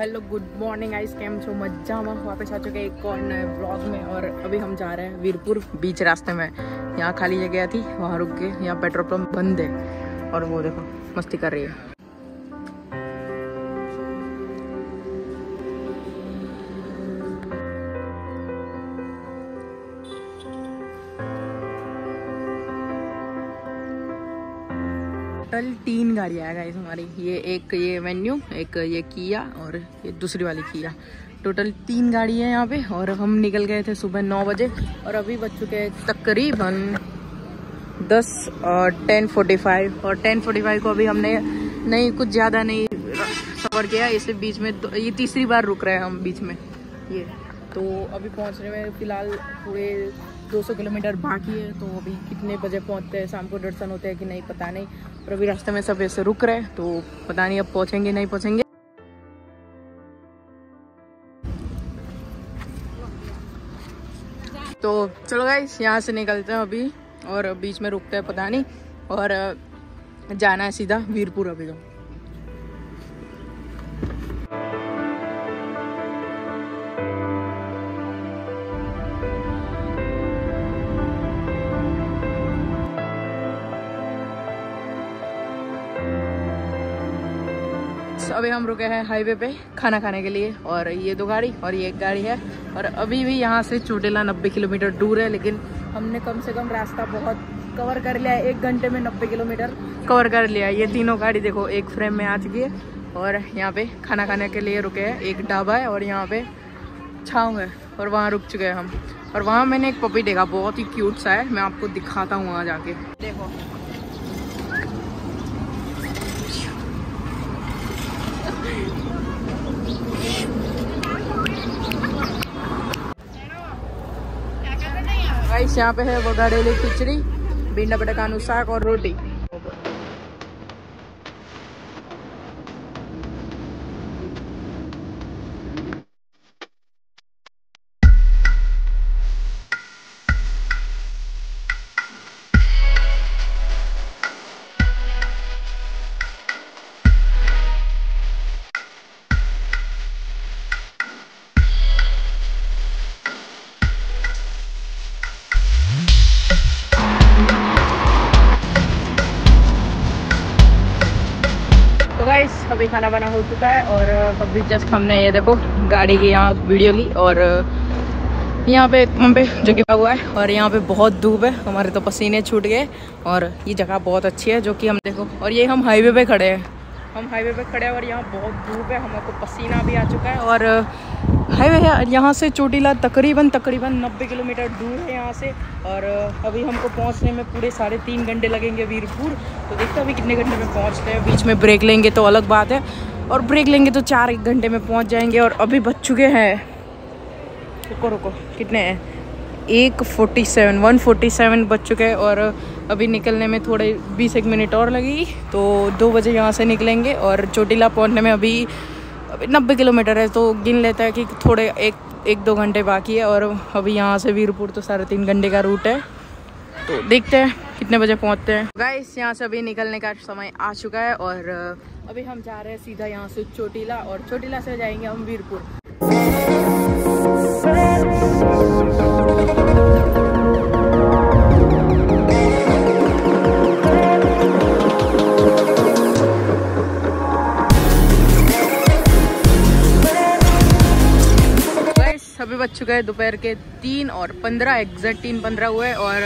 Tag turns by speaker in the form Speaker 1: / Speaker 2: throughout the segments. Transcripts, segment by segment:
Speaker 1: Morning आइस कैम। छो मज़ा में वापस आ चुके एक और नए ब्लॉग में और अभी हम जा रहे हैं वीरपुर बीच रास्ते में। यहाँ खाली जगह थी, वहाँ रुक के यहाँ पेट्रोल पंप बंद है और वो देखो, मस्ती कर रही है। टोटल तीन गाड़ियाँ है गाइस हमारी। ये एक ये वेन्यू, एक ये किया और ये दूसरी वाली किया। टोटल तीन गाड़ी है यहाँ पे और हम निकल गए थे सुबह नौ बजे और अभी बज चुके हैं तकरीबन दस और टेन फोर्टी फाइव और टेन फोर्टी फाइव को अभी हमने नहीं, कुछ ज़्यादा नहीं सफ़र किया इसे बीच में तो ये तीसरी बार रुक रहे हैं हम बीच में। ये तो अभी पहुँचने में फ़िलहाल पूरे 200 किलोमीटर बाकी है तो अभी कितने बजे पहुँचते हैं, शाम को दर्शन होते हैं कि नहीं, पता नहीं। और अभी रास्ते में सब ऐसे रुक रहे तो पता नहीं अब पहुँचेंगे, नहीं पहुँचेंगे। तो चलो गाइस यहाँ से निकलते हैं अभी, और बीच में रुकते हैं, पता नहीं। और जाना है सीधा वीरपुर अभी तो। अभी हम रुके हैं हाईवे पे खाना खाने के लिए और ये दो गाड़ी और ये एक गाड़ी है। और अभी भी यहाँ से चोटेला नब्बे किलोमीटर दूर है, लेकिन हमने कम से कम रास्ता बहुत कवर कर लिया है। एक घंटे में नब्बे किलोमीटर कवर कर लिया ये तीनों गाड़ी देखो, एक फ्रेम में आ चुकी है और यहाँ पे खाना खाने के लिए रुके हैं। एक ढाबा है और यहाँ पे छाँव है और वहाँ रुक चुके हैं हम। और वहाँ मैंने एक पपी देखा, बहुत ही क्यूट सा है। मैं आपको दिखाता हूँ वहाँ जाके। देखो। गाइस यहाँ पे है वगाड़ेली खिचड़ी भिंडा बटाकानु साग और रोटी। अभी खाना बना हो चुका है और अभी जस्ट हमने ये देखो गाड़ी की यहाँ वीडियो ली और यहाँ पे हम पे जो कि हुआ है और यहाँ पे बहुत धूप है, हमारे तो पसीने छूट गए और ये जगह बहुत अच्छी है जो कि हम देखो और ये हम हाईवे पे खड़े हैं। हम हाईवे पे खड़े हैं और यहाँ बहुत धूप है हमको पसीना भी आ चुका है और हाईवे है, यहाँ से चोटीला तकरीबन तकरीबन नब्बे किलोमीटर दूर है यहाँ से और अभी हमको पहुँचने में पूरे साढ़े तीन घंटे लगेंगे वीरपुर। तो देखते हैं अभी कितने घंटे में पहुँचते हैं, बीच में ब्रेक लेंगे तो अलग बात है और ब्रेक लेंगे तो चार घंटे में पहुँच जाएँगे और अभी बच चुके हैं। रुको रुको, कितने हैं? एक forty seven one forty seven बज चुके हैं और अभी निकलने में थोड़े बीस एक मिनट और लगेगी। तो दो बजे यहाँ से निकलेंगे और चोटीला पहुँचने में अभी अभी नब्बे किलोमीटर है तो गिन लेता है कि थोड़े एक एक दो घंटे बाकी है और अभी यहाँ से वीरपुर तो साढ़े तीन घंटे का रूट है। तो देखते हैं कितने बजे पहुँचते हैं। गाइस यहाँ से अभी निकलने का समय आ चुका है और अभी हम जा रहे हैं सीधा यहाँ से चोटीला और चोटीला से जाएँगे हम वीरपुर। बज चुका है दोपहर के तीन और पंद्रह, एग्जैक्ट तीन पंद्रह हुए और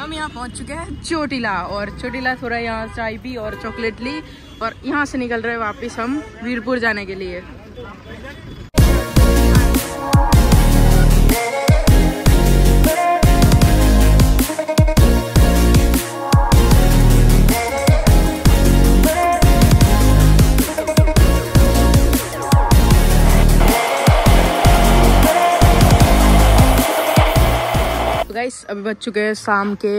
Speaker 1: हम यहाँ पहुँच चुके हैं चोटीला और चोटीला थोड़ा यहाँ चाय पी और चॉकलेट ली और यहाँ से निकल रहे वापस हम वीरपुर जाने के लिए। अभी बज चुके हैं शाम के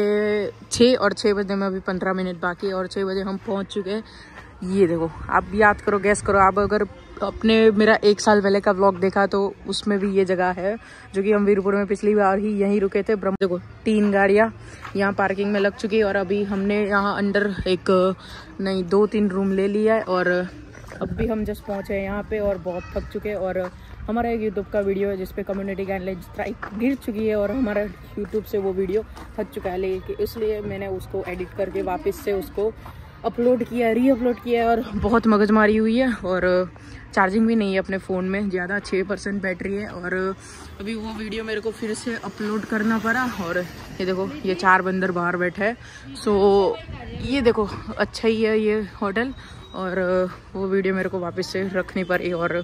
Speaker 1: छः और छः बजने में अभी पंद्रह मिनट बाकी और छः बजे हम पहुँच चुके हैं। ये देखो, आप याद करो गैस करो, आप अगर अपने मेरा एक साल पहले का व्लॉग देखा तो उसमें भी ये जगह है, जो कि हम वीरपुर में पिछली बार ही यहीं रुके थे, ब्रह्म देखो, तीन गाड़ियाँ यहाँ पार्किंग में लग चुकी और अभी हमने यहाँ अंडर एक, नहीं, दो तीन रूम ले लिया है और अब भी हम जस्ट पहुँचे हैं यहाँ पे और बहुत थक चुके और हमारा एक यूट्यूब का वीडियो है जिसपे कम्युनिटी गाइडलाइन स्ट्राइक गिर चुकी है और हमारा यूट्यूब से वो वीडियो हट चुका है लेकिन इसलिए मैंने उसको एडिट करके वापस से उसको अपलोड किया री अपलोड किया और बहुत मगजमारी हुई है और चार्जिंग भी नहीं है अपने फ़ोन में, ज़्यादा छः परसेंट बैटरी है और अभी वो वीडियो मेरे को फिर से अपलोड करना पड़ा और ये देखो, ये चार बंदर बाहर बैठे हैं। सो ये देखो अच्छा ही है ये होटल और वो वीडियो मेरे को वापस से रखनी पड़ी और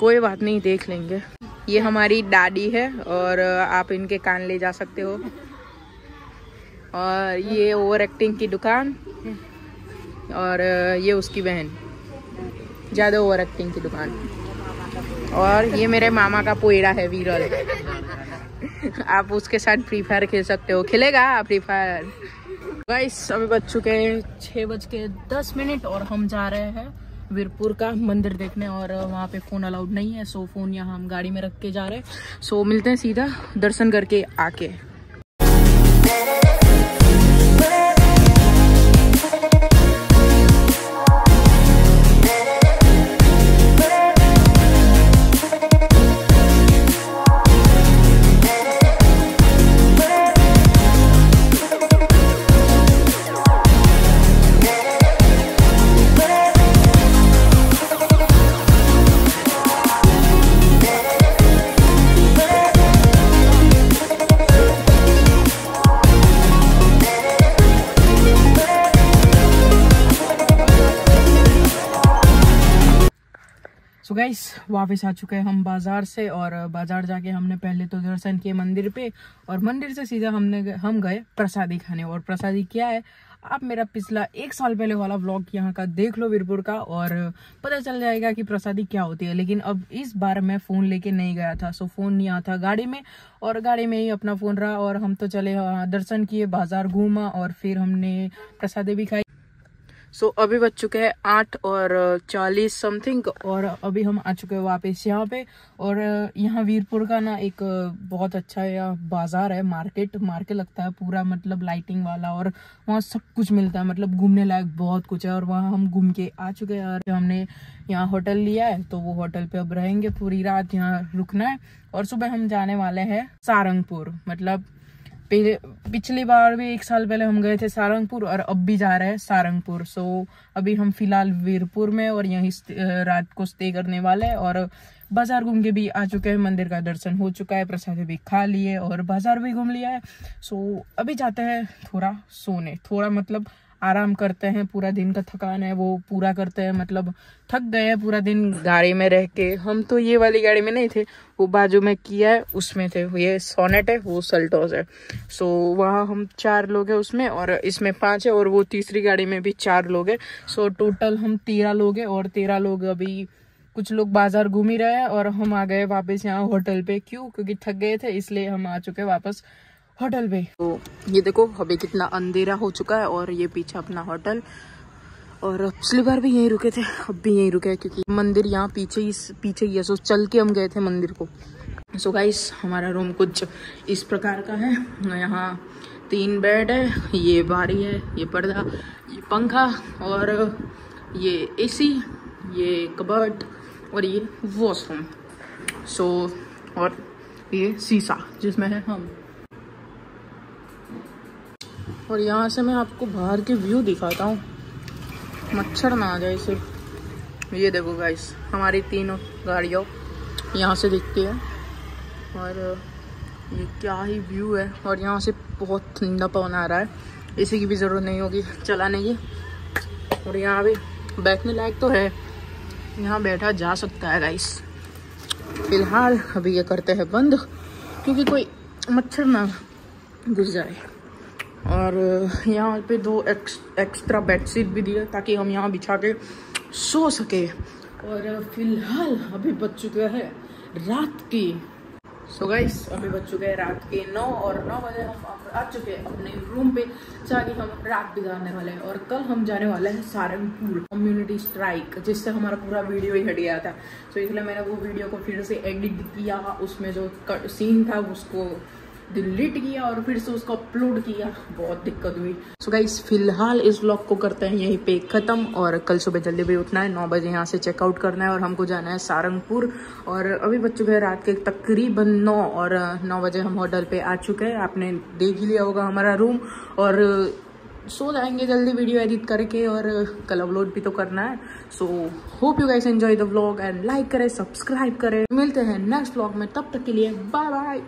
Speaker 1: कोई बात नहीं, देख लेंगे। ये हमारी दादी है और आप इनके कान ले जा सकते हो। और ये ओवर एक्टिंग की दुकान और ये उसकी बहन। ज़्यादा ओवर एक्टिंग की दुकान। और ये मेरे मामा का पोएड़ा है, वीरल। आप उसके साथ फ्री फायर खेल सकते हो। खेलेगा फ्री फायर? गाइस अभी बज चुके हैं छः बज के दस मिनट और हम जा रहे हैं। वीरपुर का मंदिर देखने और वहाँ पे फ़ोन अलाउड नहीं है सो फ़ोन यहाँ हम गाड़ी में रख के जा रहे हैं। सो मिलते हैं सीधा दर्शन करके आके। गाइस वापस आ चुके हैं हम बाज़ार से और बाज़ार जाके हमने पहले तो दर्शन किए मंदिर पे और मंदिर से सीधा हमने हम गए प्रसादी खाने। और प्रसादी क्या है? आप मेरा पिछला एक साल पहले वाला व्लॉग यहाँ का देख लो वीरपुर का और पता चल जाएगा कि प्रसादी क्या होती है। लेकिन अब इस बार मैं फ़ोन लेके नहीं गया था सो फ़ोन नहीं आता गाड़ी में और गाड़ी में ही अपना फ़ोन रहा और हम तो चले दर्शन किए, बाज़ार घूमा और फिर हमने प्रसादी भी खाई। सो so, अभी बज चुके हैं आठ और चालीस समथिंग और अभी हम आ चुके हैं वापस यहाँ पे। और यहाँ वीरपुर का ना एक बहुत अच्छा या बाज़ार है मार्केट। मार्केट लगता है पूरा मतलब लाइटिंग वाला और वहाँ सब कुछ मिलता है। मतलब घूमने लायक बहुत कुछ है और वहाँ हम घूम के आ चुके हैं। और हमने यहाँ होटल लिया है तो वो होटल पे अब रहेंगे। पूरी रात यहाँ रुकना है। और सुबह हम जाने वाले हैं सारंगपुर। मतलब पिछली बार भी एक साल पहले हम गए थे सारंगपुर और अब भी जा रहे हैं सारंगपुर। सो अभी हम फ़िलहाल वीरपुर में और यहीं रात को स्टे करने वाले हैं और बाज़ार घूम के भी आ चुके हैं। मंदिर का दर्शन हो चुका है, प्रसाद भी खा लिए और बाज़ार भी घूम लिया है। सो अभी जाते हैं थोड़ा सोने, थोड़ा मतलब आराम करते हैं, पूरा दिन का थकान है, वो पूरा करते हैं मतलब थक गए हैं पूरा दिन गाड़ी में रह के। हम तो ये वाली गाड़ी में नहीं थे, वो बाजू में किया है, उसमें थे। ये सोनेट है, वो सल्टोस है। सो वहाँ हम चार लोग हैं उसमें और इसमें पाँच है और वो तीसरी गाड़ी में भी चार लोग हैं। सो टोटल हम तेरह लोग हैं और तेरह लोग अभी कुछ लोग बाज़ार घूम ही रहे हैं और हम आ गए वापस यहाँ होटल पे। क्यों? क्योंकि थक गए थे, इसलिए हम आ चुके वापस। होटल पे। तो ये देखो, अभी कितना अंधेरा हो चुका है और ये पीछे अपना होटल। और पिछली बार भी यहीं रुके थे, अब भी यहीं रुके क्योंकि मंदिर यहाँ पीछे ही पीछे ही है। सो, चल के हम गए थे मंदिर को। सो गाइस हमारा रूम कुछ इस प्रकार का है। यहाँ तीन बेड है, ये बारी है, ये पर्दा, ये पंखा और ये एसी ये कबर्ट और ये वॉशरूम सो, और ये शीशा, जिसमें है हम। और यहाँ से मैं आपको बाहर के व्यू दिखाता हूँ। मच्छर ना आ जाए सिर्फ़ ये देखो गाइस हमारी तीनों गाड़ियों यहाँ से दिखती है। और, ये क्या ही व्यू है। और यहाँ से बहुत ठंडा पवन आ रहा है। इसी की भी ज़रूरत नहीं होगी चलाने की। और यहाँ भी बैठने लायक तो है। यहाँ बैठा जा सकता है गाइस फ़िलहाल, अभी ये करते हैं बंद, क्योंकि कोई मच्छर ना घुस जाए। और यहाँ पे दो एक्स, एक्स्ट्रा बेडशीट भी दिए ताकि हम यहाँ बिछा के सो सके। और फ़िलहाल अभी बज चुके हैं रात की। सो so गाइस अभी बज चुके हैं रात के नौ और नौ बजे हम आ चुके हैं अपने रूम पे जाके हम रात बिगाड़ने वाले हैं। और कल हम जाने वाले हैं सारंगपुर कम्युनिटी स्ट्राइक जिससे हमारा पूरा वीडियो ही हट गया था। सो so इसलिए मैंने वो वीडियो को फिर से एडिट किया उसमें जो सीन था उसको डिलीट किया और फिर से उसको अपलोड किया। बहुत दिक्कत हुई। सो गाइस फ़िलहाल इस ब्लॉग को करते हैं यहीं पे ख़त्म और कल सुबह जल्दी भी उठना है। नौ बजे यहाँ से चेकआउट करना है और हमको जाना है सारंगपुर। और अभी बच्चों के रात के तकरीबन नौ और नौ बजे हम होटल पे आ चुके हैं। आपने देख ही लिया होगा हमारा रूम और सो जाएँगे जल्दी वीडियो एडिट करके और कल अपलोड भी तो करना है। So hope you guys enjoy the vlog and like करें सब्सक्राइब करें। मिलते हैं नेक्स्ट व्लॉग में। तब तक के लिए बाय बाय